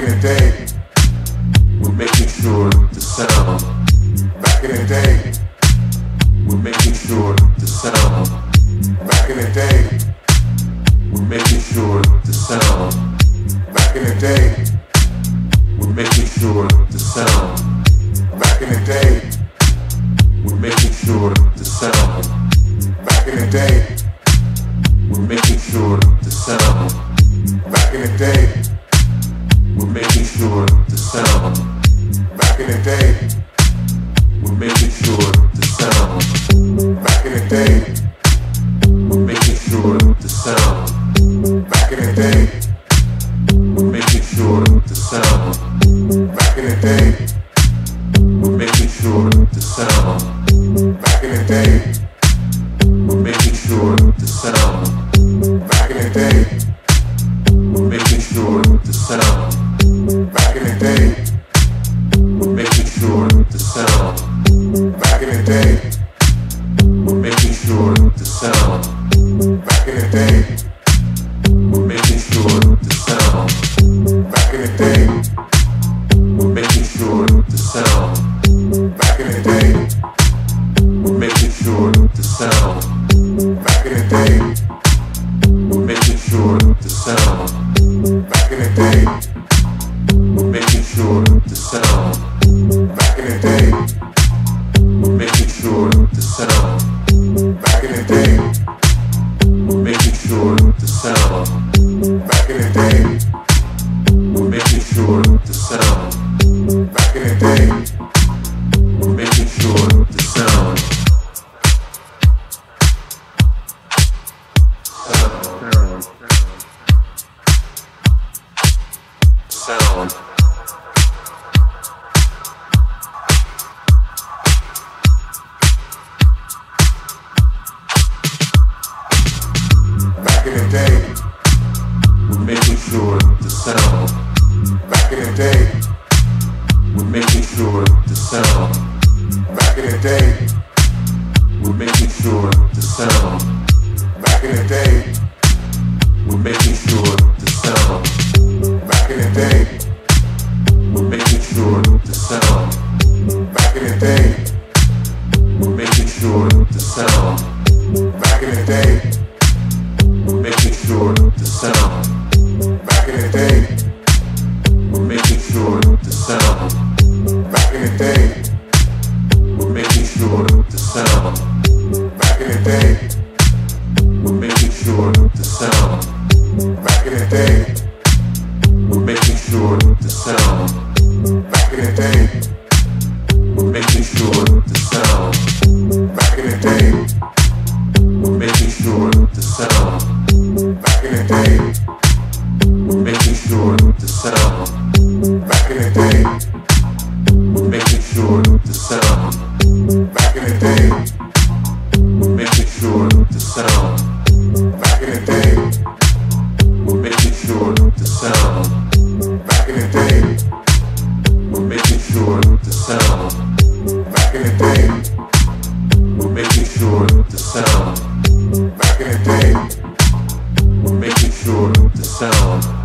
in the day. sure the sound. Back in the day, we're making sure the sound. Back in the day. sure the sound. Back in the day, we're making sure the sound. sound. sound. sure the sound. Back in the day, we're making sure the sound. Back in the day, we're making sure the sound. Back in the day, we're making sure the sound. Back in the day, we're making sure the sound. Back in the day. babe. sound, back in the day, we're making sure the sound, back in the day, we're making sure the sound.